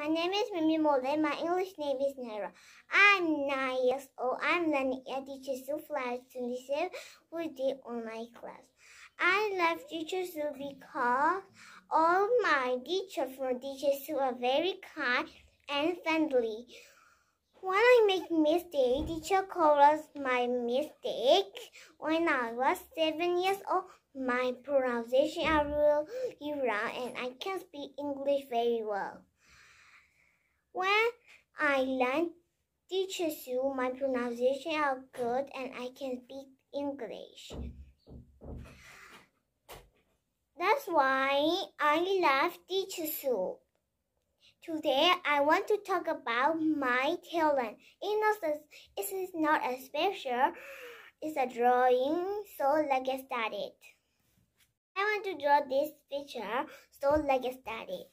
My name is Mimi Mole. My English name is Nyra. I'm nine years old. I'm learning at Teacher Su Flyers 27 with the online class. I love Teacher Su because all my teachers from Teacher Su are very kind and friendly. When I make mistake, teacher calls my mistake. When I was seven years old, my pronunciation are really wrong and I can't speak English very well. When I learn teacher Su, my pronunciation are good and I can speak English. That's why I love teacher Su. Today I want to talk about my talent. It is not a special, it's a drawing, so let's get started. I want to draw this picture, so let's get started.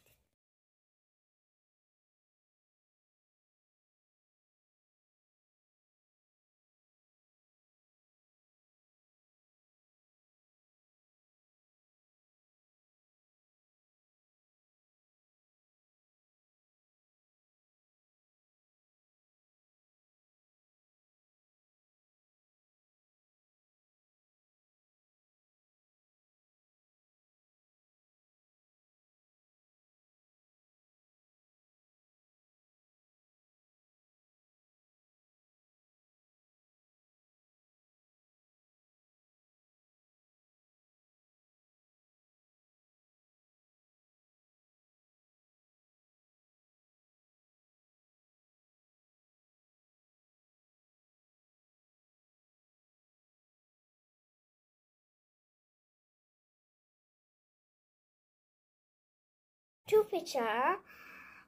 Two picture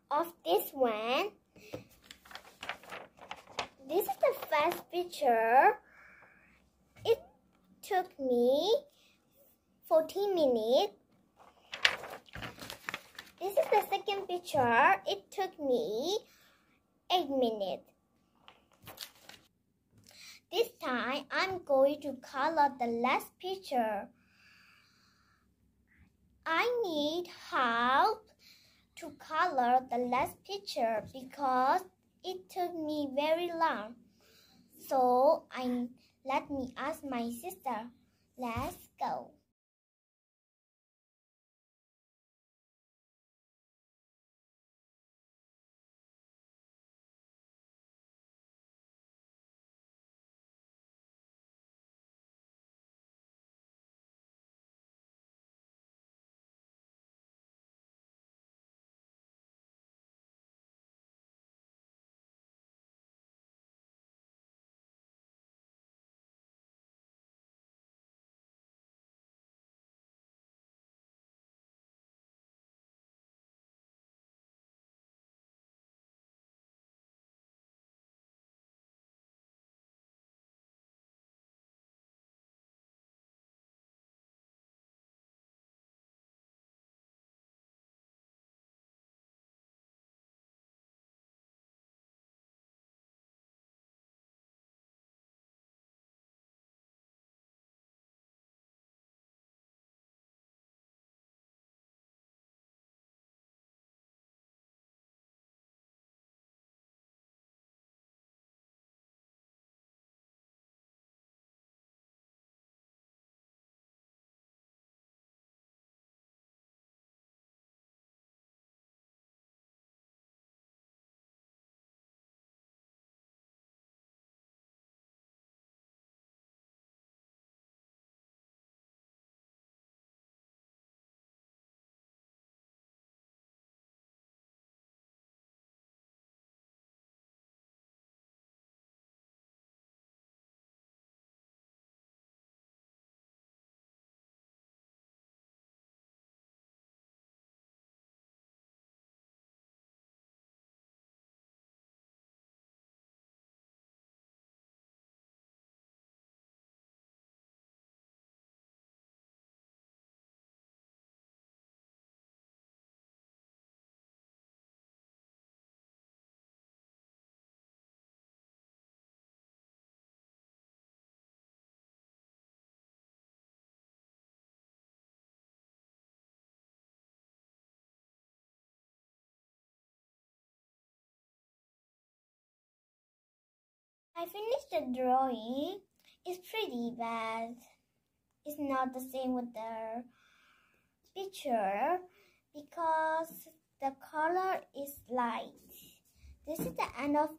of this one. This is the first picture. It took me 14 minutes. This is the second picture. It took me 8 minutes. This time, I'm going to color the last picture. I need help to color the last picture because it took me very long. So I let me ask my sister. Let's go. I finished the drawing. It's pretty bad. It's not the same with the picture because the color is light. This is the end of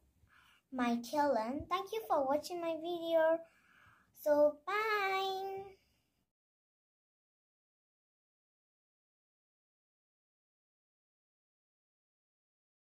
my challenge. Thank you for watching my video. So bye.